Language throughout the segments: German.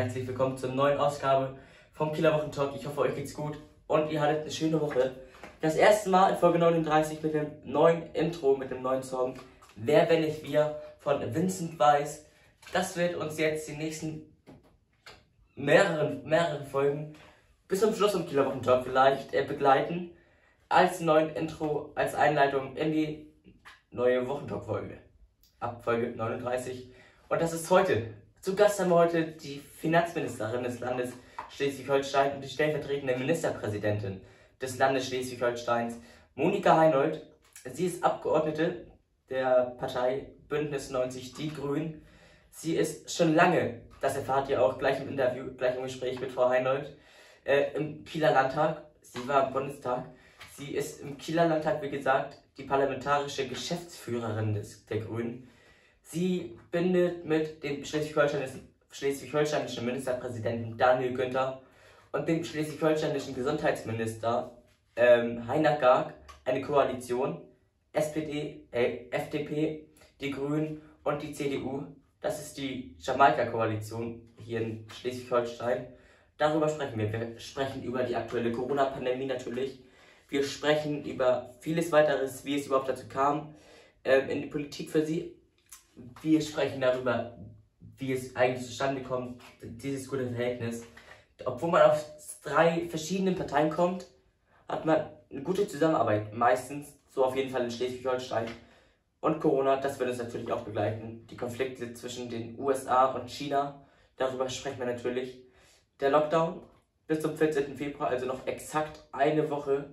herzlich willkommen zur neuen Ausgabe vom Kieler Wochentalk. Ich hoffe, euch geht's gut und ihr hattet eine schöne Woche. Das erste Mal in Folge 39 mit dem neuen Intro, mit dem neuen Song Wer, wenn nicht wir von Vincent Weiss. Das wird uns jetzt die nächsten mehreren, mehreren Folgen bis zum Schluss im Kieler Wochentalk vielleicht äh, begleiten. Als neuen Intro, als Einleitung in die neue Wochentalk-Folge. Ab Folge 39. Und das ist heute. Zu Gast haben wir heute die Finanzministerin des Landes Schleswig-Holstein und die stellvertretende Ministerpräsidentin des Landes Schleswig-Holsteins, Monika Heinold. Sie ist Abgeordnete der Partei Bündnis 90 Die Grünen. Sie ist schon lange, das erfahrt ihr auch gleich im Interview, gleich im Gespräch mit Frau Heinold, äh, im Kieler Landtag. Sie war im Bundestag. Sie ist im Kieler Landtag, wie gesagt, die parlamentarische Geschäftsführerin des, der Grünen. Sie bindet mit dem schleswig-holsteinischen Schleswig Ministerpräsidenten Daniel Günther und dem schleswig-holsteinischen Gesundheitsminister ähm, Heiner Garg eine Koalition. SPD, äh, FDP, die Grünen und die CDU. Das ist die Jamaika-Koalition hier in Schleswig-Holstein. Darüber sprechen wir. Wir sprechen über die aktuelle Corona-Pandemie natürlich. Wir sprechen über vieles weiteres, wie es überhaupt dazu kam, ähm, in die Politik für sie. Wir sprechen darüber, wie es eigentlich zustande kommt, dieses gute Verhältnis. Obwohl man auf drei verschiedenen Parteien kommt, hat man eine gute Zusammenarbeit. Meistens, so auf jeden Fall in Schleswig-Holstein. Und Corona, das wird uns natürlich auch begleiten. Die Konflikte zwischen den USA und China, darüber sprechen wir natürlich. Der Lockdown bis zum 14. Februar, also noch exakt eine Woche,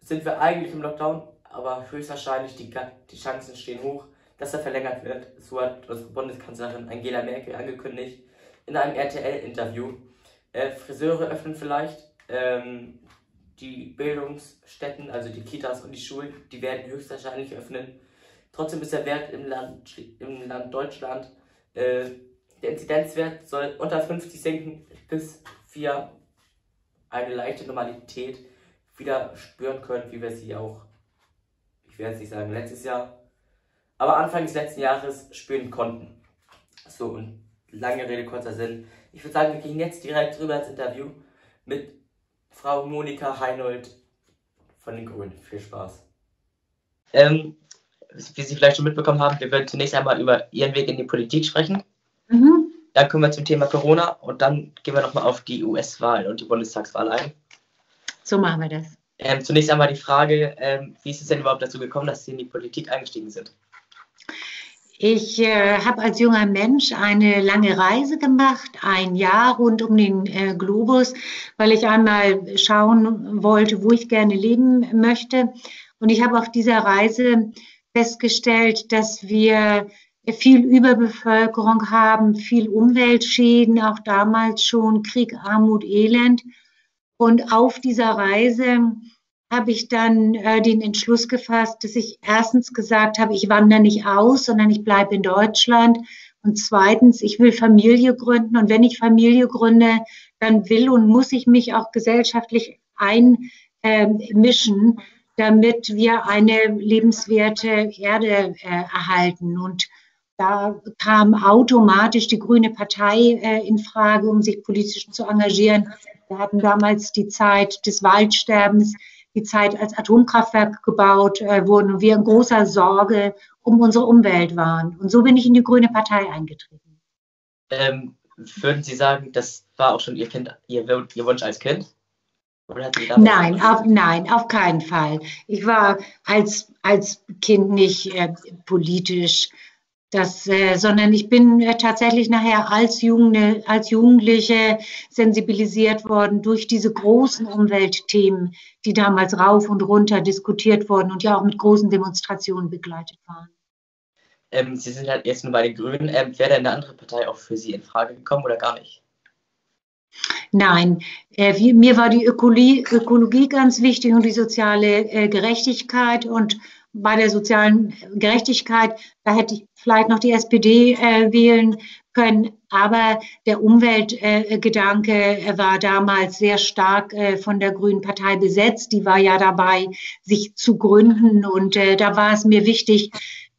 sind wir eigentlich im Lockdown, aber höchstwahrscheinlich die, die Chancen stehen hoch, dass er verlängert wird. So hat unsere Bundeskanzlerin Angela Merkel angekündigt in einem RTL-Interview. Äh, Friseure öffnen vielleicht. Ähm, die Bildungsstätten, also die Kitas und die Schulen, die werden höchstwahrscheinlich öffnen. Trotzdem ist der Wert im Land, im Land Deutschland, äh, der Inzidenzwert soll unter 50 sinken, bis wir eine leichte Normalität wieder spüren können, wie wir sie auch, ich werde es nicht sagen, letztes Jahr, aber Anfang des letzten Jahres spüren konnten. So, und lange Rede, kurzer Sinn. Ich würde sagen, wir gehen jetzt direkt rüber ins Interview mit Frau Monika Heinold von den Grünen. Viel Spaß. Ähm, wie Sie vielleicht schon mitbekommen haben, wir werden zunächst einmal über Ihren Weg in die Politik sprechen. Mhm. Dann kommen wir zum Thema Corona und dann gehen wir nochmal auf die US-Wahl und die Bundestagswahl ein. So machen wir das. Ähm, zunächst einmal die Frage, ähm, wie ist es denn überhaupt dazu gekommen, dass Sie in die Politik eingestiegen sind? Ich äh, habe als junger Mensch eine lange Reise gemacht, ein Jahr rund um den äh, Globus, weil ich einmal schauen wollte, wo ich gerne leben möchte. Und ich habe auf dieser Reise festgestellt, dass wir viel Überbevölkerung haben, viel Umweltschäden, auch damals schon Krieg, Armut, Elend. Und auf dieser Reise habe ich dann äh, den Entschluss gefasst, dass ich erstens gesagt habe, ich wandere nicht aus, sondern ich bleibe in Deutschland. Und zweitens, ich will Familie gründen. Und wenn ich Familie gründe, dann will und muss ich mich auch gesellschaftlich einmischen, äh, damit wir eine lebenswerte Erde äh, erhalten. Und da kam automatisch die Grüne Partei äh, in Frage, um sich politisch zu engagieren. Wir hatten damals die Zeit des Waldsterbens, die Zeit, als Atomkraftwerke gebaut äh, wurden und wir in großer Sorge um unsere Umwelt waren. Und so bin ich in die Grüne Partei eingetreten. Ähm, würden Sie sagen, das war auch schon Ihr, kind, Ihr, Ihr Wunsch als Kind? Nein, auf, nein, auf keinen Fall. Ich war als, als Kind nicht äh, politisch das, äh, sondern ich bin äh, tatsächlich nachher als, Junge, als Jugendliche sensibilisiert worden durch diese großen Umweltthemen, die damals rauf und runter diskutiert wurden und ja auch mit großen Demonstrationen begleitet waren. Ähm, Sie sind halt jetzt nur bei den Grünen. Ähm, wäre denn eine andere Partei auch für Sie in Frage gekommen oder gar nicht? Nein, äh, wie, mir war die Ökologie, Ökologie, ganz wichtig und die soziale äh, Gerechtigkeit und bei der sozialen Gerechtigkeit, da hätte ich vielleicht noch die SPD äh, wählen können. Aber der Umweltgedanke äh, war damals sehr stark äh, von der Grünen Partei besetzt. Die war ja dabei, sich zu gründen. Und äh, da war es mir wichtig,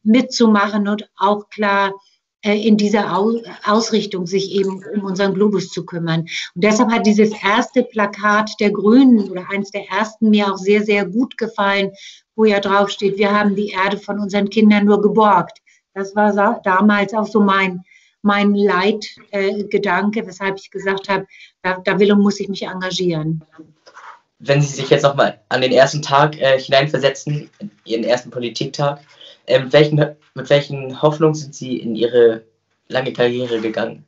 mitzumachen und auch klar äh, in dieser Ausrichtung, sich eben um unseren Globus zu kümmern. Und deshalb hat dieses erste Plakat der Grünen oder eines der ersten mir auch sehr, sehr gut gefallen, wo ja drauf steht, wir haben die Erde von unseren Kindern nur geborgt. Das war damals auch so mein, mein Leitgedanke, äh, weshalb ich gesagt habe, da, da will und muss ich mich engagieren. Wenn Sie sich jetzt nochmal an den ersten Tag äh, hineinversetzen, Ihren ersten Politiktag, äh, mit, welchen, mit welchen Hoffnungen sind Sie in Ihre lange Karriere gegangen?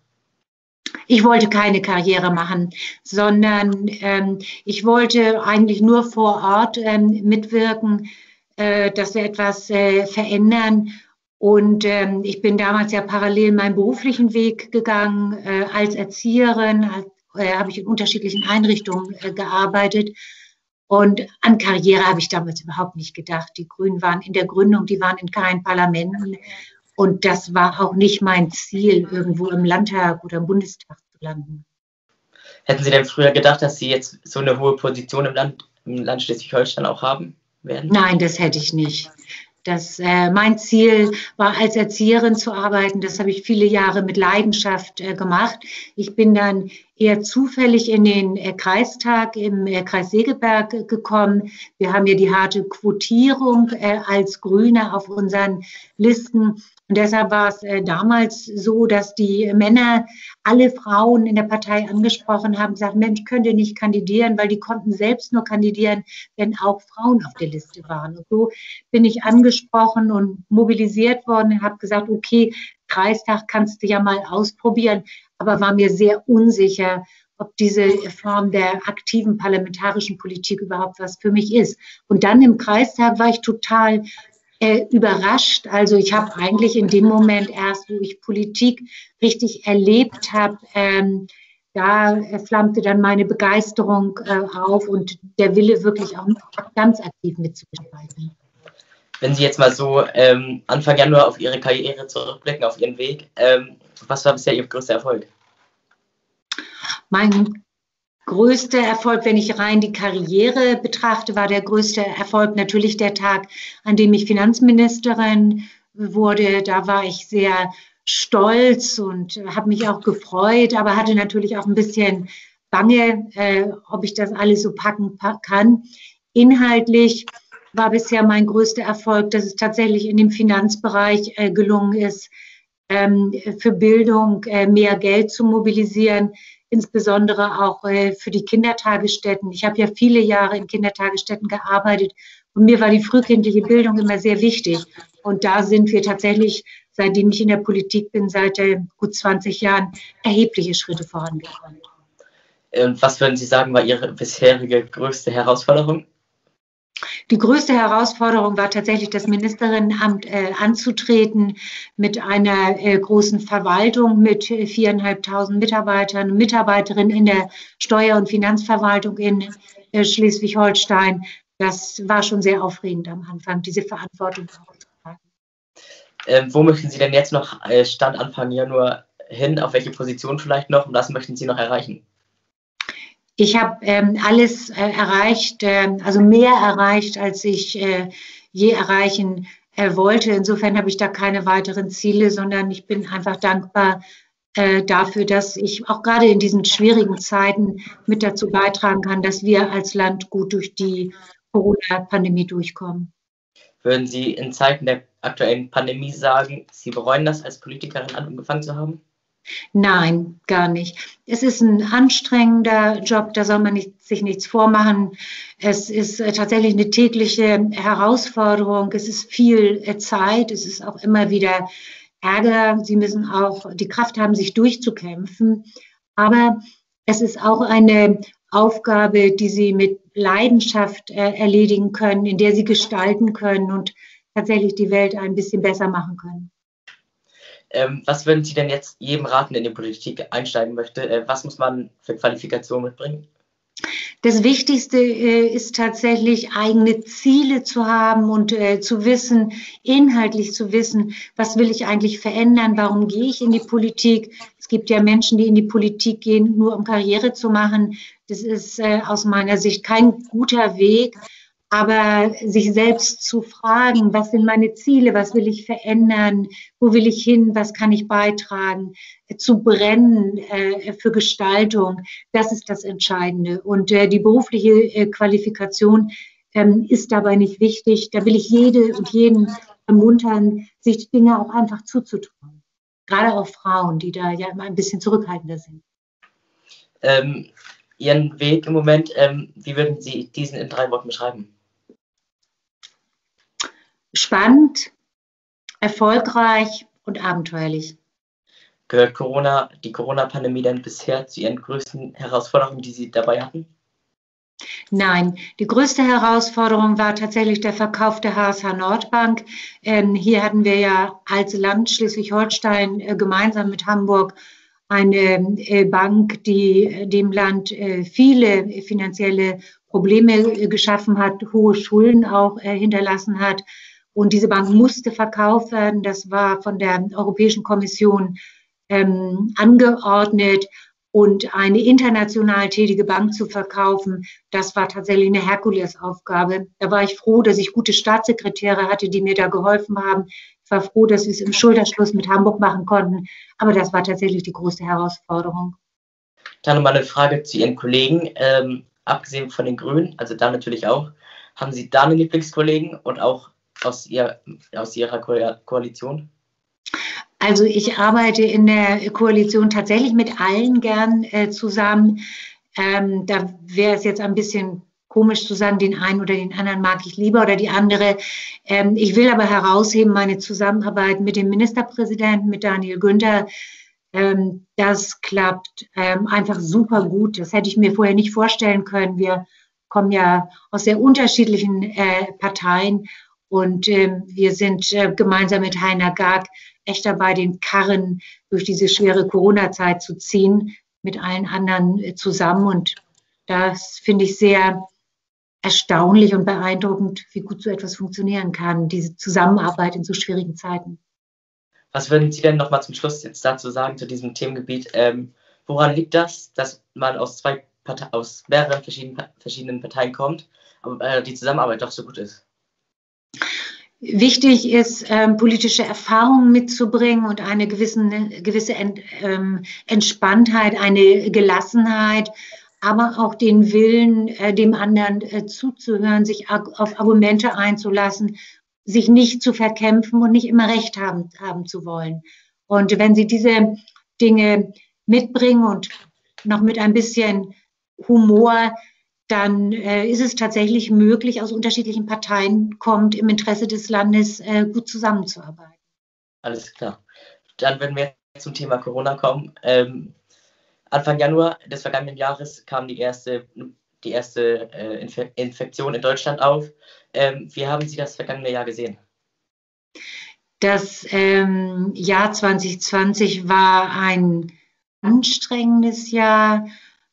Ich wollte keine Karriere machen, sondern ähm, ich wollte eigentlich nur vor Ort ähm, mitwirken, äh, dass wir etwas äh, verändern. Und ähm, ich bin damals ja parallel meinen beruflichen Weg gegangen. Äh, als Erzieherin äh, habe ich in unterschiedlichen Einrichtungen äh, gearbeitet. Und an Karriere habe ich damals überhaupt nicht gedacht. Die Grünen waren in der Gründung, die waren in keinen Parlamenten. Und das war auch nicht mein Ziel, irgendwo im Landtag oder im Bundestag zu landen. Hätten Sie denn früher gedacht, dass Sie jetzt so eine hohe Position im Land, im Land Schleswig-Holstein auch haben werden? Nein, das hätte ich nicht. Das, äh, mein Ziel war, als Erzieherin zu arbeiten. Das habe ich viele Jahre mit Leidenschaft äh, gemacht. Ich bin dann eher zufällig in den äh, Kreistag im äh, Kreis Segeberg gekommen. Wir haben ja die harte Quotierung äh, als Grüne auf unseren Listen. Und deshalb war es äh, damals so, dass die Männer alle Frauen in der Partei angesprochen haben, gesagt, Mensch, könnt ihr nicht kandidieren, weil die konnten selbst nur kandidieren, wenn auch Frauen auf der Liste waren. Und so bin ich angesprochen und mobilisiert worden und habe gesagt, okay, Kreistag kannst du ja mal ausprobieren, aber war mir sehr unsicher, ob diese Form der aktiven parlamentarischen Politik überhaupt was für mich ist. Und dann im Kreistag war ich total äh, überrascht. Also ich habe eigentlich in dem Moment erst, wo ich Politik richtig erlebt habe, ähm, da flammte dann meine Begeisterung äh, auf und der Wille wirklich auch ganz aktiv mitzugestalten. Wenn Sie jetzt mal so ähm, Anfang Januar auf Ihre Karriere zurückblicken, auf Ihren Weg, ähm, was war bisher Ihr größter Erfolg? Mein größte Erfolg, wenn ich rein die Karriere betrachte, war der größte Erfolg natürlich der Tag, an dem ich Finanzministerin wurde. Da war ich sehr stolz und habe mich auch gefreut, aber hatte natürlich auch ein bisschen Bange, äh, ob ich das alles so packen kann. Inhaltlich war bisher mein größter Erfolg, dass es tatsächlich in dem Finanzbereich äh, gelungen ist, ähm, für Bildung äh, mehr Geld zu mobilisieren insbesondere auch äh, für die Kindertagesstätten. Ich habe ja viele Jahre in Kindertagesstätten gearbeitet und mir war die frühkindliche Bildung immer sehr wichtig. Und da sind wir tatsächlich, seitdem ich in der Politik bin, seit äh, gut 20 Jahren, erhebliche Schritte vorangekommen. Und was würden Sie sagen, war Ihre bisherige größte Herausforderung? Die größte Herausforderung war tatsächlich, das Ministerinnenamt äh, anzutreten mit einer äh, großen Verwaltung mit äh, viereinhalbtausend Mitarbeitern und Mitarbeiterinnen in der Steuer- und Finanzverwaltung in äh, Schleswig-Holstein. Das war schon sehr aufregend am Anfang, diese Verantwortung auszutragen. Ähm, wo möchten Sie denn jetzt noch äh, Stand Anfang Januar hin? Auf welche Position vielleicht noch? Und was möchten Sie noch erreichen? Ich habe ähm, alles äh, erreicht, äh, also mehr erreicht, als ich äh, je erreichen äh, wollte. Insofern habe ich da keine weiteren Ziele, sondern ich bin einfach dankbar äh, dafür, dass ich auch gerade in diesen schwierigen Zeiten mit dazu beitragen kann, dass wir als Land gut durch die Corona-Pandemie durchkommen. Würden Sie in Zeiten der aktuellen Pandemie sagen, Sie bereuen das als Politikerin angefangen zu haben? Nein, gar nicht. Es ist ein anstrengender Job, da soll man nicht, sich nichts vormachen. Es ist äh, tatsächlich eine tägliche Herausforderung. Es ist viel äh, Zeit. Es ist auch immer wieder Ärger. Sie müssen auch die Kraft haben, sich durchzukämpfen. Aber es ist auch eine Aufgabe, die Sie mit Leidenschaft äh, erledigen können, in der Sie gestalten können und tatsächlich die Welt ein bisschen besser machen können. Ähm, was würden Sie denn jetzt jedem raten, der in die Politik einsteigen möchte? Äh, was muss man für Qualifikationen mitbringen? Das Wichtigste äh, ist tatsächlich, eigene Ziele zu haben und äh, zu wissen, inhaltlich zu wissen, was will ich eigentlich verändern, warum gehe ich in die Politik. Es gibt ja Menschen, die in die Politik gehen, nur um Karriere zu machen. Das ist äh, aus meiner Sicht kein guter Weg. Aber sich selbst zu fragen, was sind meine Ziele, was will ich verändern, wo will ich hin, was kann ich beitragen, zu brennen äh, für Gestaltung, das ist das Entscheidende. Und äh, die berufliche äh, Qualifikation ähm, ist dabei nicht wichtig. Da will ich jede und jeden ermuntern, sich Dinge auch einfach zuzutrauen. Gerade auch Frauen, die da ja immer ein bisschen zurückhaltender sind. Ähm, Ihren Weg im Moment, ähm, wie würden Sie diesen in drei Worten beschreiben? Spannend, erfolgreich und abenteuerlich. Gehört Corona, die Corona-Pandemie denn bisher zu Ihren größten Herausforderungen, die Sie dabei hatten? Nein, die größte Herausforderung war tatsächlich der Verkauf der HSH Nordbank. Ähm, hier hatten wir ja als Land Schleswig-Holstein äh, gemeinsam mit Hamburg eine äh, Bank, die äh, dem Land äh, viele finanzielle Probleme äh, geschaffen hat, hohe Schulden auch äh, hinterlassen hat. Und diese Bank musste verkauft werden. Das war von der Europäischen Kommission ähm, angeordnet. Und eine international tätige Bank zu verkaufen, das war tatsächlich eine Herkulesaufgabe. Da war ich froh, dass ich gute Staatssekretäre hatte, die mir da geholfen haben. Ich war froh, dass wir es im Schulterschluss mit Hamburg machen konnten. Aber das war tatsächlich die größte Herausforderung. Dann nochmal eine Frage zu Ihren Kollegen. Ähm, abgesehen von den Grünen, also da natürlich auch, haben Sie da einen Lieblingskollegen und auch aus, ihr, aus Ihrer Ko Koalition? Also ich arbeite in der Koalition tatsächlich mit allen gern äh, zusammen. Ähm, da wäre es jetzt ein bisschen komisch zu sagen, den einen oder den anderen mag ich lieber oder die andere. Ähm, ich will aber herausheben meine Zusammenarbeit mit dem Ministerpräsidenten, mit Daniel Günther. Ähm, das klappt ähm, einfach super gut. Das hätte ich mir vorher nicht vorstellen können. Wir kommen ja aus sehr unterschiedlichen äh, Parteien und äh, wir sind äh, gemeinsam mit Heiner Gag echt dabei, den Karren durch diese schwere Corona-Zeit zu ziehen, mit allen anderen äh, zusammen. Und das finde ich sehr erstaunlich und beeindruckend, wie gut so etwas funktionieren kann, diese Zusammenarbeit in so schwierigen Zeiten. Was würden Sie denn nochmal zum Schluss jetzt dazu sagen, zu diesem Themengebiet? Ähm, woran liegt das, dass man aus zwei Partei aus mehreren verschiedenen, verschiedenen Parteien kommt, aber äh, die Zusammenarbeit doch so gut ist? Wichtig ist, ähm, politische Erfahrungen mitzubringen und eine gewissen, gewisse Ent, ähm, Entspanntheit, eine Gelassenheit, aber auch den Willen, äh, dem anderen äh, zuzuhören, sich auf Argumente einzulassen, sich nicht zu verkämpfen und nicht immer Recht haben, haben zu wollen. Und wenn Sie diese Dinge mitbringen und noch mit ein bisschen Humor dann äh, ist es tatsächlich möglich, aus unterschiedlichen Parteien kommt, im Interesse des Landes äh, gut zusammenzuarbeiten. Alles klar. Dann, wenn wir zum Thema Corona kommen, ähm, Anfang Januar des vergangenen Jahres kam die erste, die erste äh, Inf Infektion in Deutschland auf. Ähm, wie haben Sie das vergangene Jahr gesehen? Das ähm, Jahr 2020 war ein anstrengendes Jahr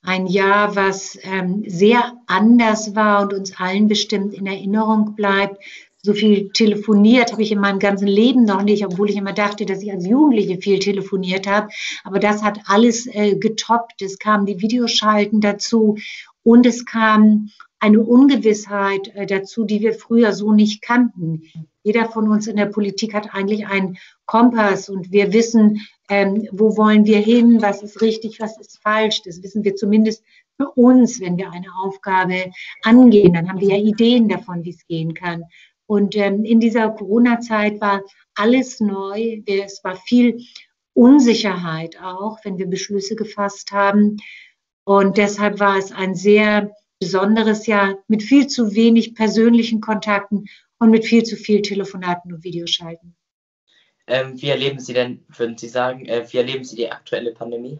ein Jahr, was ähm, sehr anders war und uns allen bestimmt in Erinnerung bleibt. So viel telefoniert habe ich in meinem ganzen Leben noch nicht, obwohl ich immer dachte, dass ich als Jugendliche viel telefoniert habe. Aber das hat alles äh, getoppt. Es kamen die Videoschalten dazu und es kam eine Ungewissheit äh, dazu, die wir früher so nicht kannten. Jeder von uns in der Politik hat eigentlich einen Kompass und wir wissen, ähm, wo wollen wir hin, was ist richtig, was ist falsch. Das wissen wir zumindest für uns, wenn wir eine Aufgabe angehen. Dann haben wir ja Ideen davon, wie es gehen kann. Und ähm, in dieser Corona-Zeit war alles neu. Es war viel Unsicherheit auch, wenn wir Beschlüsse gefasst haben. Und deshalb war es ein sehr besonderes Jahr mit viel zu wenig persönlichen Kontakten und mit viel zu viel Telefonaten und Videoschalten. Ähm, wie erleben Sie denn, würden Sie sagen, äh, wie erleben Sie die aktuelle Pandemie?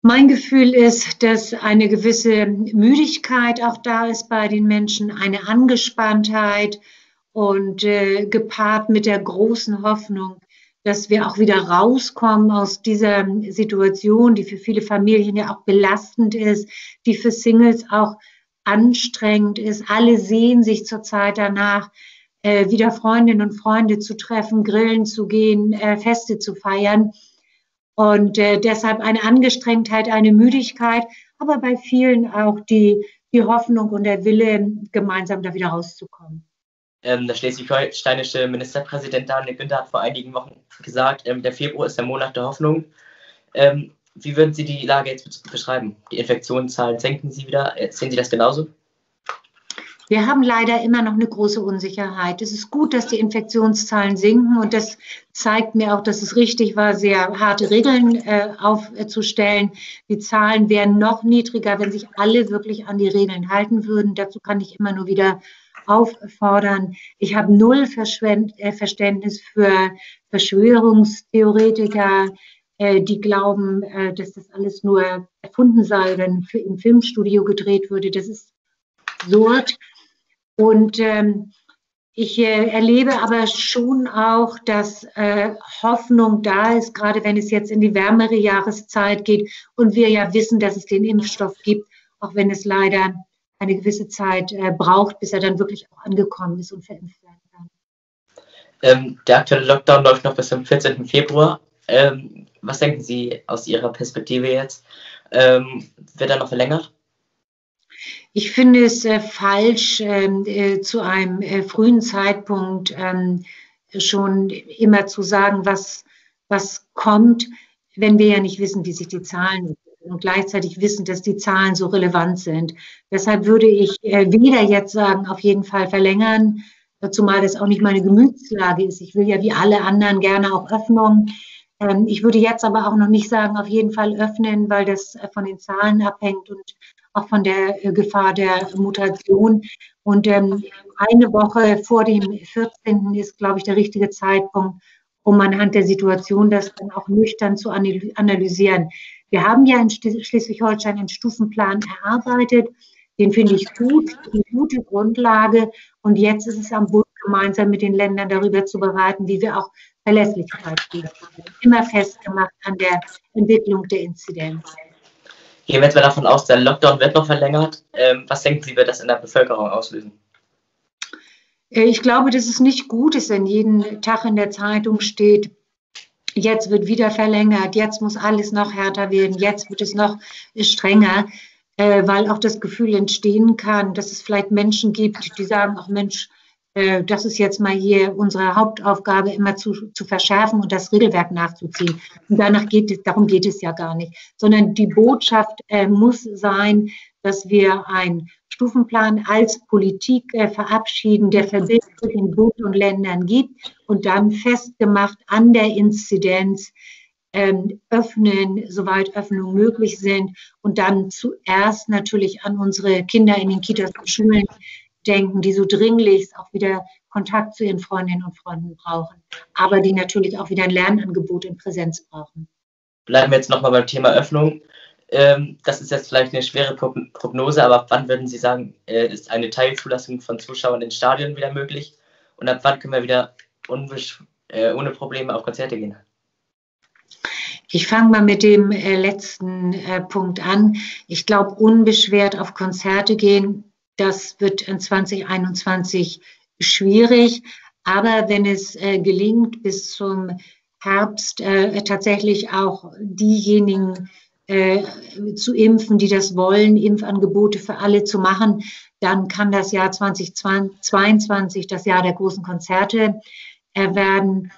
Mein Gefühl ist, dass eine gewisse Müdigkeit auch da ist bei den Menschen, eine Angespanntheit und äh, gepaart mit der großen Hoffnung, dass wir auch wieder rauskommen aus dieser Situation, die für viele Familien ja auch belastend ist, die für Singles auch anstrengend ist. Alle sehen sich zurzeit danach, äh, wieder Freundinnen und Freunde zu treffen, grillen zu gehen, äh, Feste zu feiern. Und äh, deshalb eine Angestrengtheit, eine Müdigkeit, aber bei vielen auch die die Hoffnung und der Wille, gemeinsam da wieder rauszukommen. Ähm, der schleswig-holsteinische Ministerpräsident Daniel Günther hat vor einigen Wochen gesagt, ähm, der Februar ist der Monat der Hoffnung. Ähm, wie würden Sie die Lage jetzt beschreiben? Die Infektionszahlen senken Sie wieder? Äh, sehen Sie das genauso? Wir haben leider immer noch eine große Unsicherheit. Es ist gut, dass die Infektionszahlen sinken und das zeigt mir auch, dass es richtig war, sehr harte Regeln äh, aufzustellen. Die Zahlen wären noch niedriger, wenn sich alle wirklich an die Regeln halten würden. Dazu kann ich immer nur wieder auffordern. Ich habe null äh, Verständnis für Verschwörungstheoretiker, die glauben, äh, dass das alles nur erfunden sei oder im Filmstudio gedreht würde. Das ist absurd. Und ähm, ich äh, erlebe aber schon auch, dass äh, Hoffnung da ist, gerade wenn es jetzt in die wärmere Jahreszeit geht und wir ja wissen, dass es den Impfstoff gibt, auch wenn es leider eine gewisse Zeit äh, braucht, bis er dann wirklich auch angekommen ist und verimpft werden kann. Ähm, der aktuelle Lockdown läuft noch bis zum 14. Februar. Ähm, was denken Sie aus Ihrer Perspektive jetzt? Ähm, wird er noch verlängert? Ich finde es äh, falsch, ähm, äh, zu einem äh, frühen Zeitpunkt ähm, schon immer zu sagen, was, was kommt, wenn wir ja nicht wissen, wie sich die Zahlen und gleichzeitig wissen, dass die Zahlen so relevant sind. Deshalb würde ich äh, weder jetzt sagen, auf jeden Fall verlängern, zumal das auch nicht meine Gemütslage ist. Ich will ja wie alle anderen gerne auch Öffnung. Ähm, ich würde jetzt aber auch noch nicht sagen, auf jeden Fall öffnen, weil das äh, von den Zahlen abhängt und auch von der äh, Gefahr der Mutation. Und ähm, eine Woche vor dem 14. ist, glaube ich, der richtige Zeitpunkt, um anhand der Situation das dann auch nüchtern zu analysieren. Wir haben ja in Schleswig-Holstein einen Stufenplan erarbeitet. Den finde ich gut, eine gute Grundlage. Und jetzt ist es am Bund gemeinsam mit den Ländern darüber zu beraten, wie wir auch Verlässlichkeit geben. Immer festgemacht an der Entwicklung der Inzidenz. Gehen wir jetzt mal davon aus, der Lockdown wird noch verlängert. Ähm, was denken Sie, wird das in der Bevölkerung auslösen? Äh, ich glaube, dass es nicht gut ist, wenn jeden Tag in der Zeitung steht, jetzt wird wieder verlängert, jetzt muss alles noch härter werden, jetzt wird es noch strenger, äh, weil auch das Gefühl entstehen kann, dass es vielleicht Menschen gibt, die sagen, ach Mensch, äh, das ist jetzt mal hier unsere Hauptaufgabe, immer zu, zu verschärfen und das Regelwerk nachzuziehen. Und danach geht es, darum geht es ja gar nicht, sondern die Botschaft äh, muss sein, dass wir einen Stufenplan als Politik äh, verabschieden, der Verbindung in Bund und Ländern gibt und dann festgemacht an der Inzidenz ähm, öffnen, soweit Öffnungen möglich sind und dann zuerst natürlich an unsere Kinder in den Kitas und Schulen denken, die so dringlich auch wieder Kontakt zu ihren Freundinnen und Freunden brauchen, aber die natürlich auch wieder ein Lernangebot in Präsenz brauchen. Bleiben wir jetzt nochmal beim Thema Öffnung. Ähm, das ist jetzt vielleicht eine schwere Prognose, aber ab wann würden Sie sagen, äh, ist eine Teilzulassung von Zuschauern in Stadien wieder möglich? Und ab wann können wir wieder äh, ohne Probleme auf Konzerte gehen? Ich fange mal mit dem äh, letzten Punkt an. Ich glaube, unbeschwert auf Konzerte gehen das wird in 2021 schwierig. Aber wenn es äh, gelingt, bis zum Herbst äh, tatsächlich auch diejenigen äh, zu impfen, die das wollen, Impfangebote für alle zu machen, dann kann das Jahr 2022 das Jahr der großen Konzerte äh, werden.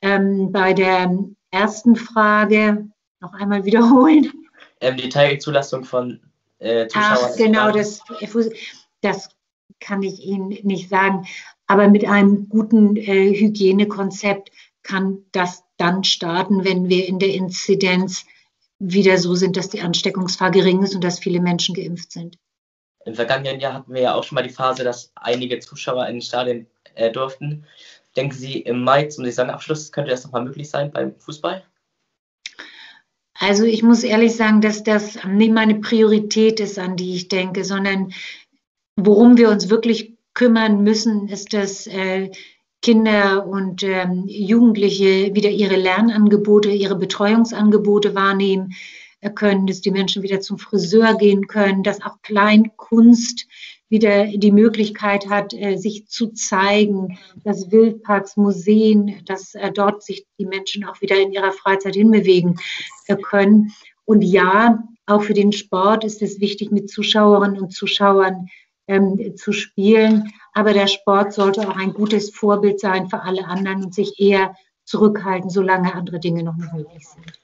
Ähm, bei der ersten Frage noch einmal wiederholen. Ähm, die Teilzulassung von äh, Ach, genau, das, das kann ich Ihnen nicht sagen. Aber mit einem guten äh, Hygienekonzept kann das dann starten, wenn wir in der Inzidenz wieder so sind, dass die Ansteckungsgefahr gering ist und dass viele Menschen geimpft sind. Im vergangenen Jahr hatten wir ja auch schon mal die Phase, dass einige Zuschauer in den Stadien äh, durften. Denken Sie, im Mai zum Saisonabschluss könnte das nochmal möglich sein beim Fußball? Also ich muss ehrlich sagen, dass das nicht meine Priorität ist, an die ich denke, sondern worum wir uns wirklich kümmern müssen, ist, dass äh, Kinder und ähm, Jugendliche wieder ihre Lernangebote, ihre Betreuungsangebote wahrnehmen können, dass die Menschen wieder zum Friseur gehen können, dass auch Kleinkunst wieder die Möglichkeit hat, äh, sich zu zeigen, dass Wildparks, Museen, dass äh, dort sich die Menschen auch wieder in ihrer Freizeit hinbewegen äh, können. Und ja, Auch für den Sport ist es wichtig, mit Zuschauerinnen und Zuschauern ähm, zu spielen. Aber der Sport sollte auch ein gutes Vorbild sein für alle anderen und sich eher zurückhalten, solange andere Dinge noch nicht möglich sind.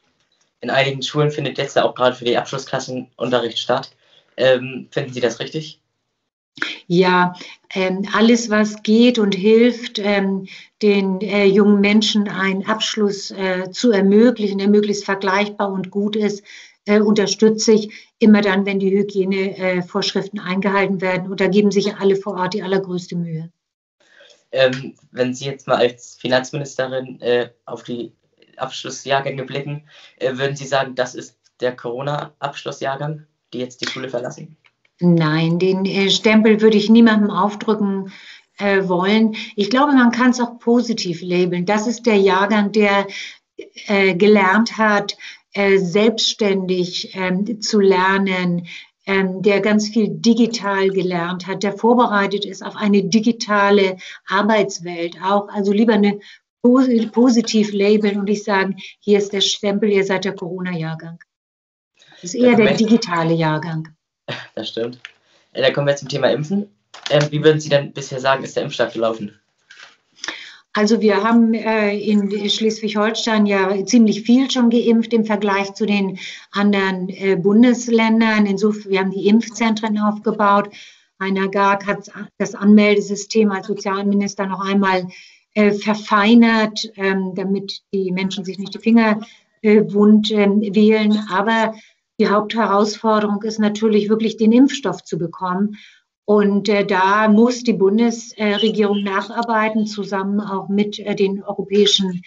In einigen Schulen findet jetzt auch gerade für die Abschlussklassen Unterricht statt. Ähm, finden Sie das richtig? Ja, ähm, alles, was geht und hilft, ähm, den äh, jungen Menschen einen Abschluss äh, zu ermöglichen, der möglichst vergleichbar und gut ist, äh, unterstütze ich immer dann, wenn die Hygienevorschriften eingehalten werden. Und da geben sich alle vor Ort die allergrößte Mühe. Ähm, wenn Sie jetzt mal als Finanzministerin äh, auf die Abschlussjahrgänge blicken, äh, würden Sie sagen, das ist der Corona-Abschlussjahrgang, die jetzt die Schule verlassen? Nein, den äh, Stempel würde ich niemandem aufdrücken äh, wollen. Ich glaube, man kann es auch positiv labeln. Das ist der Jahrgang, der äh, gelernt hat, äh, selbstständig ähm, zu lernen, ähm, der ganz viel digital gelernt hat, der vorbereitet ist auf eine digitale Arbeitswelt auch. Also lieber eine positiv labeln und nicht sagen, hier ist der Stempel, ihr seid der Corona-Jahrgang. Das ist eher der digitale Jahrgang. Das stimmt. Äh, da kommen wir zum Thema Impfen. Ähm, wie würden Sie denn bisher sagen, ist der Impfstart gelaufen? Also wir haben äh, in Schleswig-Holstein ja ziemlich viel schon geimpft im Vergleich zu den anderen äh, Bundesländern. Insofern, wir haben die Impfzentren aufgebaut. Heiner Garg hat das Anmeldesystem als Sozialminister noch einmal äh, verfeinert, ähm, damit die Menschen sich nicht die Finger äh, wund ähm, wählen. Aber die Hauptherausforderung ist natürlich wirklich den Impfstoff zu bekommen. Und äh, da muss die Bundesregierung nacharbeiten, zusammen auch mit äh, den europäischen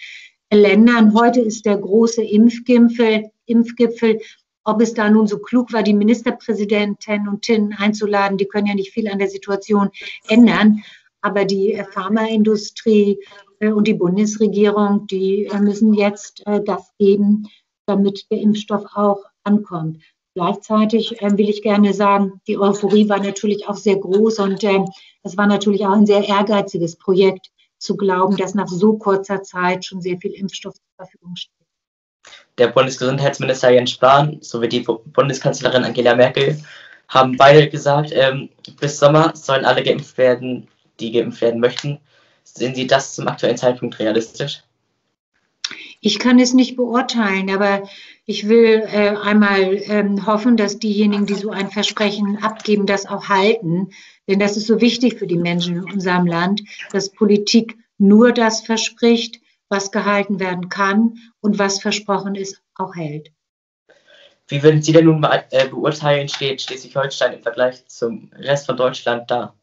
Ländern. Heute ist der große Impfgipfel. Impfgipfel. Ob es da nun so klug war, die Ministerpräsidenten und Tinnen einzuladen, die können ja nicht viel an der Situation ändern. Aber die äh, Pharmaindustrie äh, und die Bundesregierung, die äh, müssen jetzt das geben, damit der Impfstoff auch ankommt. Gleichzeitig äh, will ich gerne sagen, die Euphorie war natürlich auch sehr groß und äh, es war natürlich auch ein sehr ehrgeiziges Projekt, zu glauben, dass nach so kurzer Zeit schon sehr viel Impfstoff zur Verfügung steht. Der Bundesgesundheitsminister Jens Spahn sowie die Bundeskanzlerin Angela Merkel haben beide gesagt, ähm, bis Sommer sollen alle geimpft werden, die geimpft werden möchten. Sehen Sie das zum aktuellen Zeitpunkt realistisch? Ich kann es nicht beurteilen, aber ich will äh, einmal ähm, hoffen, dass diejenigen, die so ein Versprechen abgeben, das auch halten. Denn das ist so wichtig für die Menschen in unserem Land, dass Politik nur das verspricht, was gehalten werden kann und was versprochen ist, auch hält. Wie würden Sie denn nun äh, beurteilen, steht Schleswig-Holstein im Vergleich zum Rest von Deutschland da?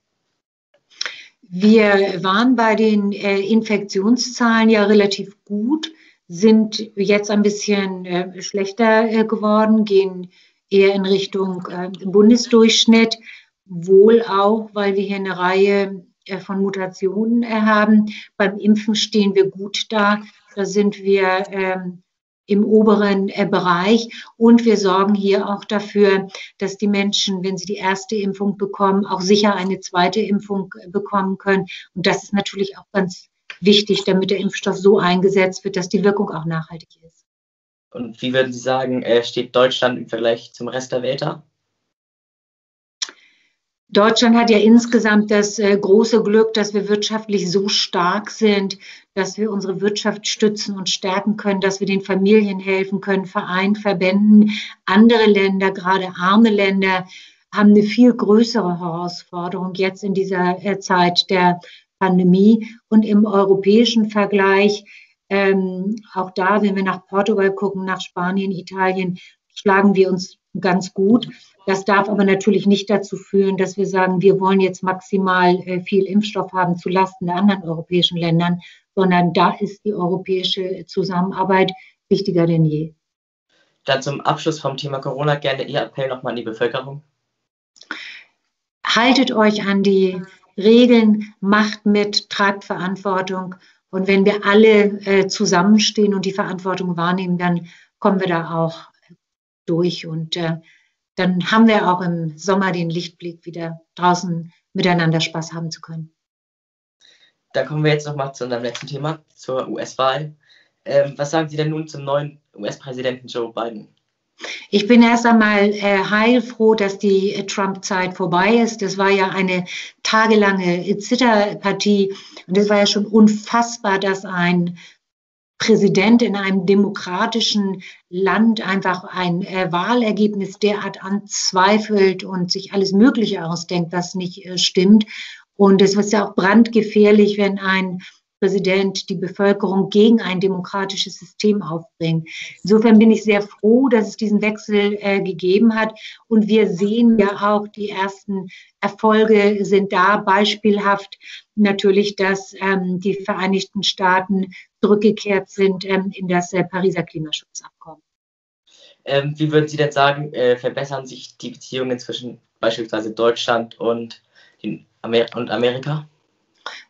Wir waren bei den äh, Infektionszahlen ja relativ gut sind jetzt ein bisschen äh, schlechter äh, geworden, gehen eher in Richtung äh, Bundesdurchschnitt, wohl auch, weil wir hier eine Reihe äh, von Mutationen äh, haben. Beim Impfen stehen wir gut da. Da sind wir ähm, im oberen äh, Bereich. Und wir sorgen hier auch dafür, dass die Menschen, wenn sie die erste Impfung bekommen, auch sicher eine zweite Impfung bekommen können. Und das ist natürlich auch ganz wichtig, damit der Impfstoff so eingesetzt wird, dass die Wirkung auch nachhaltig ist. Und wie würden Sie sagen, äh, steht Deutschland im Vergleich zum Rest der Welt da? Deutschland hat ja insgesamt das äh, große Glück, dass wir wirtschaftlich so stark sind, dass wir unsere Wirtschaft stützen und stärken können, dass wir den Familien helfen können, Vereinen, Verbänden. Andere Länder, gerade arme Länder, haben eine viel größere Herausforderung jetzt in dieser äh, Zeit der Pandemie und im europäischen Vergleich, ähm, auch da, wenn wir nach Portugal gucken, nach Spanien, Italien, schlagen wir uns ganz gut. Das darf aber natürlich nicht dazu führen, dass wir sagen, wir wollen jetzt maximal äh, viel Impfstoff haben zu Lasten der anderen europäischen Ländern, sondern da ist die europäische Zusammenarbeit wichtiger denn je. Dann zum Abschluss vom Thema Corona gerne Ihr Appell nochmal an die Bevölkerung. Haltet euch an die Regeln, macht mit, tragt Verantwortung. Und wenn wir alle äh, zusammenstehen und die Verantwortung wahrnehmen, dann kommen wir da auch durch. Und äh, dann haben wir auch im Sommer den Lichtblick, wieder draußen miteinander Spaß haben zu können. Da kommen wir jetzt nochmal zu unserem letzten Thema, zur US-Wahl. Ähm, was sagen Sie denn nun zum neuen US-Präsidenten Joe Biden? Ich bin erst einmal äh, heilfroh, dass die äh, Trump-Zeit vorbei ist. Das war ja eine tagelange Zitterpartie und es war ja schon unfassbar, dass ein Präsident in einem demokratischen Land einfach ein äh, Wahlergebnis derart anzweifelt und sich alles Mögliche ausdenkt, was nicht äh, stimmt. Und es ist ja auch brandgefährlich, wenn ein Präsident die Bevölkerung gegen ein demokratisches System aufbringt. Insofern bin ich sehr froh, dass es diesen Wechsel äh, gegeben hat. Und wir sehen ja auch, die ersten Erfolge sind da beispielhaft natürlich, dass ähm, die Vereinigten Staaten zurückgekehrt sind ähm, in das äh, Pariser Klimaschutzabkommen. Ähm, wie würden Sie denn sagen, äh, verbessern sich die Beziehungen zwischen beispielsweise Deutschland und, Amer und Amerika?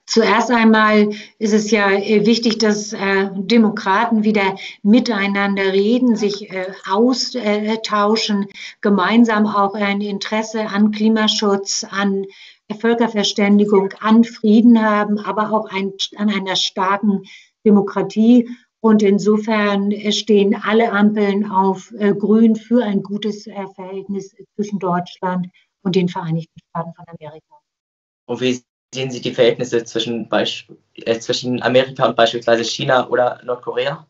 Zuerst einmal ist es ja äh, wichtig, dass äh, Demokraten wieder miteinander reden, sich äh, austauschen, gemeinsam auch ein Interesse an Klimaschutz, an Völkerverständigung, an Frieden haben, aber auch ein, an einer starken Demokratie. Und insofern stehen alle Ampeln auf Grün für ein gutes Verhältnis zwischen Deutschland und den Vereinigten Staaten von Amerika. Und wie sehen Sie die Verhältnisse zwischen, äh, zwischen Amerika und beispielsweise China oder Nordkorea?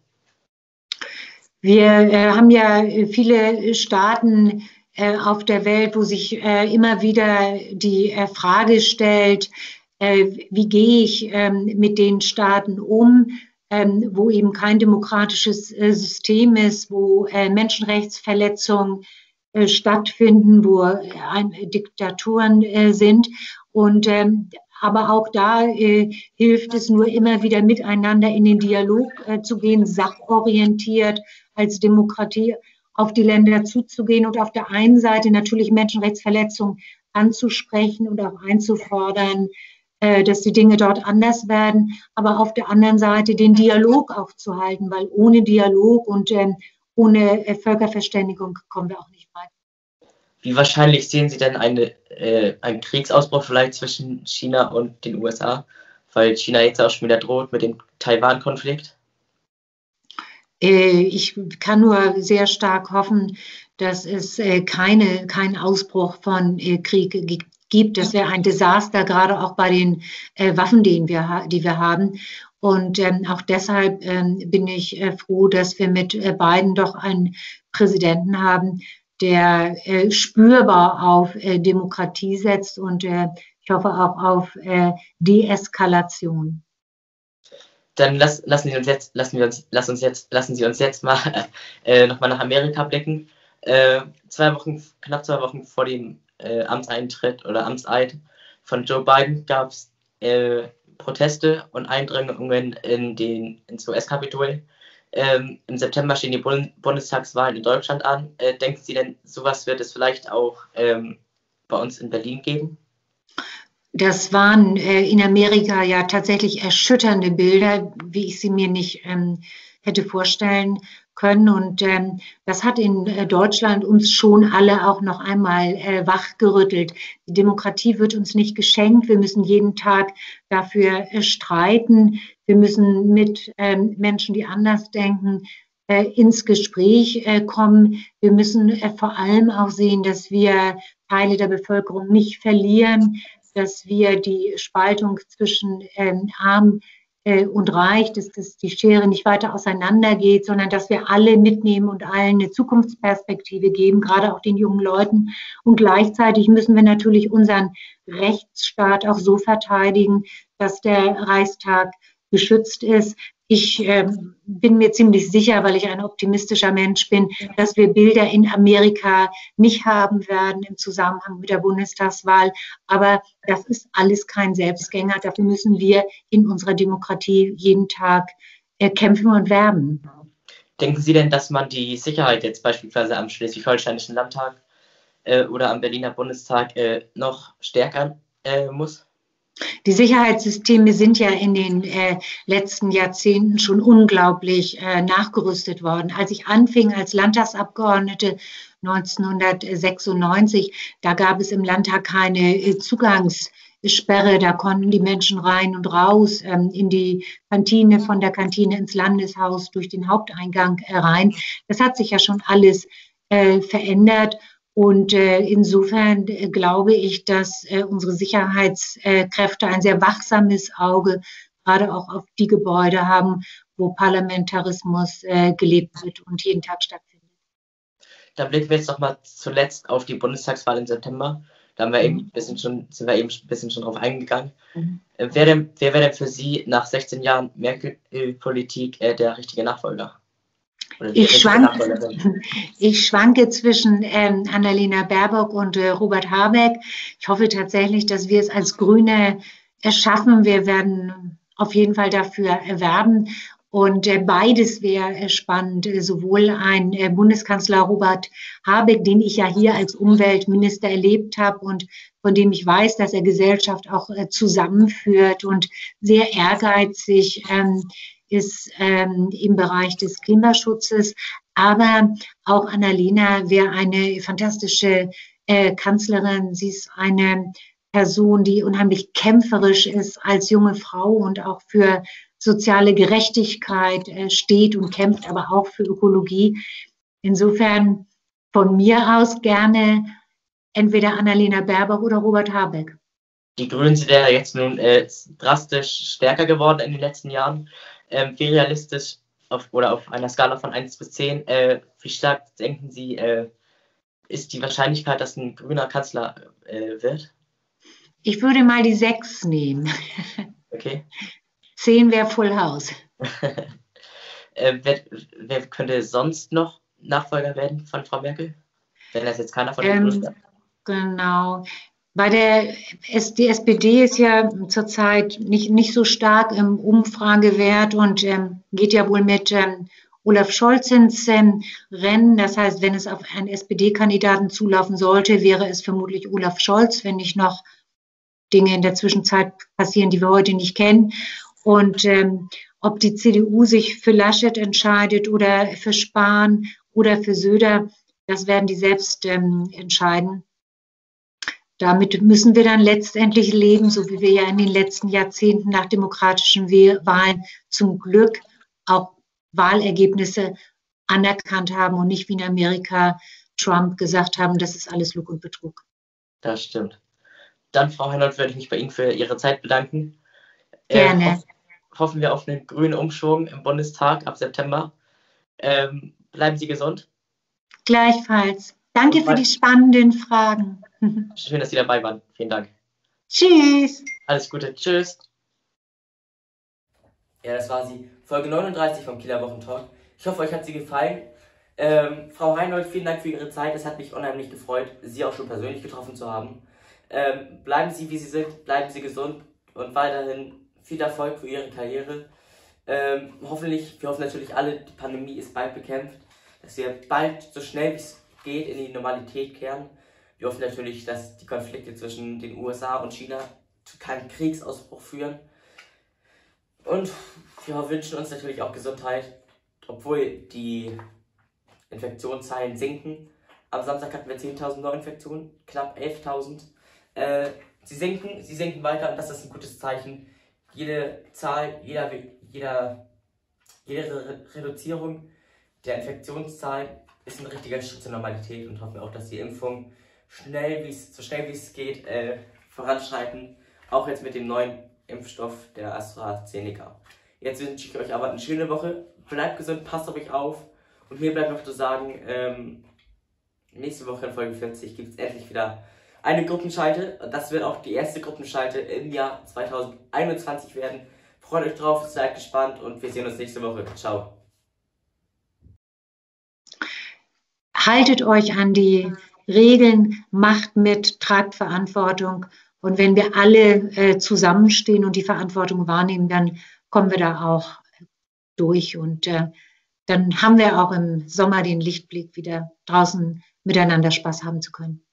Wir äh, haben ja viele Staaten äh, auf der Welt, wo sich äh, immer wieder die äh, Frage stellt, äh, wie gehe ich ähm, mit den Staaten um, ähm, wo eben kein demokratisches System ist, wo Menschenrechtsverletzungen stattfinden, wo Diktaturen sind. Und ähm, aber auch da äh, hilft es nur immer wieder miteinander in den Dialog äh, zu gehen, sachorientiert als Demokratie auf die Länder zuzugehen und auf der einen Seite natürlich Menschenrechtsverletzungen anzusprechen und auch einzufordern, äh, dass die Dinge dort anders werden, aber auf der anderen Seite den Dialog aufzuhalten, weil ohne Dialog und ähm, ohne äh, Völkerverständigung kommen wir auch nicht weiter. Wie wahrscheinlich sehen Sie denn eine, äh, einen Kriegsausbruch vielleicht zwischen China und den USA? Weil China jetzt auch schon wieder droht mit dem Taiwan-Konflikt? Äh, ich kann nur sehr stark hoffen, dass es äh, keine, keinen Ausbruch von äh, Krieg gibt. Das wäre ein Desaster, gerade auch bei den Waffen, die wir, die wir haben. Und ähm, auch deshalb ähm, bin ich froh, dass wir mit äh, beiden doch einen Präsidenten haben, der äh, spürbar auf äh, Demokratie setzt und äh, ich hoffe auch auf äh, Deeskalation. Dann lass, lassen Sie uns jetzt, lassen wir uns, lass uns jetzt, lassen Sie uns jetzt mal äh, nochmal nach Amerika blicken. Äh, zwei Wochen, knapp zwei Wochen vor dem äh, Amtseintritt oder Amtseid von Joe Biden gab es Proteste und Eindringungen in den ins US-Kapitol. Ähm, Im September stehen die Bund Bundestagswahlen in Deutschland an. Äh, denken Sie denn, sowas wird es vielleicht auch ähm, bei uns in Berlin geben? Das waren äh, in Amerika ja tatsächlich erschütternde Bilder, wie ich sie mir nicht ähm, hätte vorstellen können. Und ähm, das hat in äh, Deutschland uns schon alle auch noch einmal äh, wachgerüttelt. Die Demokratie wird uns nicht geschenkt. Wir müssen jeden Tag dafür äh, streiten. Wir müssen mit ähm, Menschen, die anders denken, äh, ins Gespräch äh, kommen. Wir müssen vor allem auch sehen, dass wir Teile der Bevölkerung nicht verlieren, dass wir die Spaltung zwischen ähm, arm äh, und reich, dass, dass die Schere nicht weiter auseinandergeht, sondern dass wir alle mitnehmen und allen eine Zukunftsperspektive geben, gerade auch den jungen Leuten. Und gleichzeitig müssen wir natürlich unseren Rechtsstaat auch so verteidigen, dass der Reichstag geschützt ist. Ich äh, bin mir ziemlich sicher, weil ich ein optimistischer Mensch bin, dass wir Bilder in Amerika nicht haben werden im Zusammenhang mit der Bundestagswahl. Aber das ist alles kein Selbstgänger. Dafür müssen wir in unserer Demokratie jeden Tag äh, kämpfen und werben. Denken Sie denn, dass man die Sicherheit jetzt beispielsweise am Schleswig-Holsteinischen Landtag äh, oder am Berliner Bundestag äh, noch stärker äh, muss? Die Sicherheitssysteme sind ja in den äh, letzten Jahrzehnten schon unglaublich äh, nachgerüstet worden. Als ich anfing als Landtagsabgeordnete 1996, da gab es im Landtag keine äh, Zugangssperre, da konnten die Menschen rein und raus ähm, in die Kantine, von der Kantine ins Landeshaus, durch den Haupteingang äh, rein. Das hat sich ja schon alles äh, verändert. Und äh, insofern äh, glaube ich, dass äh, unsere Sicherheitskräfte ein sehr wachsames Auge gerade auch auf die Gebäude haben, wo Parlamentarismus äh, gelebt wird und jeden Tag stattfindet. Dann blicken wir jetzt nochmal zuletzt auf die Bundestagswahl im September. Da haben wir eben ein bisschen schon, sind wir eben ein bisschen schon drauf eingegangen. Mhm. Äh, wer, denn, wer wäre denn für Sie nach 16 Jahren Merkel-Politik der richtige Nachfolger? Ich, schwank, ich schwanke zwischen ähm, Annalena Baerbock und äh, Robert Habeck. Ich hoffe tatsächlich, dass wir es als Grüne erschaffen. Wir werden auf jeden Fall dafür erwerben. Und äh, beides wäre äh, spannend. Sowohl ein äh, Bundeskanzler Robert Habeck, den ich ja hier als Umweltminister erlebt habe und von dem ich weiß, dass er Gesellschaft auch zusammenführt und sehr ehrgeizig ähm, ist ähm, im Bereich des Klimaschutzes. Aber auch Annalena wäre eine fantastische äh, Kanzlerin. Sie ist eine Person, die unheimlich kämpferisch ist als junge Frau und auch für soziale Gerechtigkeit äh, steht und kämpft, aber auch für Ökologie. Insofern von mir aus gerne entweder Annalena Baerbock oder Robert Habeck. Die Grünen sind ja jetzt nun äh, drastisch stärker geworden in den letzten Jahren. Ähm, wie realistisch auf, oder auf einer Skala von 1 bis 10, äh, wie stark denken Sie, äh, ist die Wahrscheinlichkeit, dass ein grüner Kanzler äh, wird? Ich würde mal die 6 nehmen. Okay. 10 wäre Full House. äh, wer, wer, könnte sonst noch Nachfolger werden von Frau Merkel? Wenn das jetzt keiner von den ähm, Genau. Bei der die SPD ist ja zurzeit nicht, nicht so stark im Umfragewert und ähm, geht ja wohl mit ähm, Olaf Scholz ins ähm, Rennen. Das heißt, wenn es auf einen SPD-Kandidaten zulaufen sollte, wäre es vermutlich Olaf Scholz, wenn nicht noch Dinge in der Zwischenzeit passieren, die wir heute nicht kennen. Und ähm, ob die CDU sich für Laschet entscheidet oder für Spahn oder für Söder, das werden die selbst ähm, entscheiden. Damit müssen wir dann letztendlich leben, so wie wir ja in den letzten Jahrzehnten nach demokratischen Wahlen zum Glück auch Wahlergebnisse anerkannt haben und nicht wie in Amerika Trump gesagt haben, das ist alles Lug und Betrug. Das stimmt. Dann, Frau Heinert, würde ich mich bei Ihnen für Ihre Zeit bedanken. Gerne. Äh, hoff, hoffen wir auf einen grünen Umschwung im Bundestag ab September. Ähm, bleiben Sie gesund. Gleichfalls. Danke für die spannenden Fragen. Schön, dass Sie dabei waren. Vielen Dank. Tschüss. Alles Gute. Tschüss. Ja, das war sie. Folge 39 vom Kieler Wochentalk. Ich hoffe, euch hat sie gefallen. Ähm, Frau Heinold, vielen Dank für Ihre Zeit. Es hat mich unheimlich gefreut, Sie auch schon persönlich getroffen zu haben. Ähm, bleiben Sie, wie Sie sind, bleiben Sie gesund und weiterhin viel Erfolg für Ihre Karriere. Ähm, hoffentlich, wir hoffen natürlich alle, die Pandemie ist bald bekämpft, dass wir bald so schnell wie es geht in die Normalität kehren. Wir hoffen natürlich, dass die Konflikte zwischen den USA und China zu keinem Kriegsausbruch führen. Und wir wünschen uns natürlich auch Gesundheit, obwohl die Infektionszahlen sinken. Am Samstag hatten wir 10.000 Neuinfektionen, knapp 11.000. Äh, sie sinken, sie sinken weiter und das ist ein gutes Zeichen. Jede Zahl, jeder, jeder, jede Reduzierung der Infektionszahl ist ein richtiger Schritt zur Normalität und hoffen auch, dass die Impfung schnell, so schnell wie es geht, äh, voranschreiten. Auch jetzt mit dem neuen Impfstoff der AstraZeneca. Jetzt wünsche ich euch aber eine schöne Woche. Bleibt gesund, passt auf euch auf. Und mir bleibt noch zu sagen, ähm, nächste Woche in Folge 40 gibt es endlich wieder eine Gruppenschalte. Das wird auch die erste Gruppenschalte im Jahr 2021 werden. Freut euch drauf, seid gespannt und wir sehen uns nächste Woche. Ciao. Haltet euch an die Regeln, macht mit, tragt Verantwortung. Und wenn wir alle äh, zusammenstehen und die Verantwortung wahrnehmen, dann kommen wir da auch durch. Und äh, dann haben wir auch im Sommer den Lichtblick, wieder draußen miteinander Spaß haben zu können.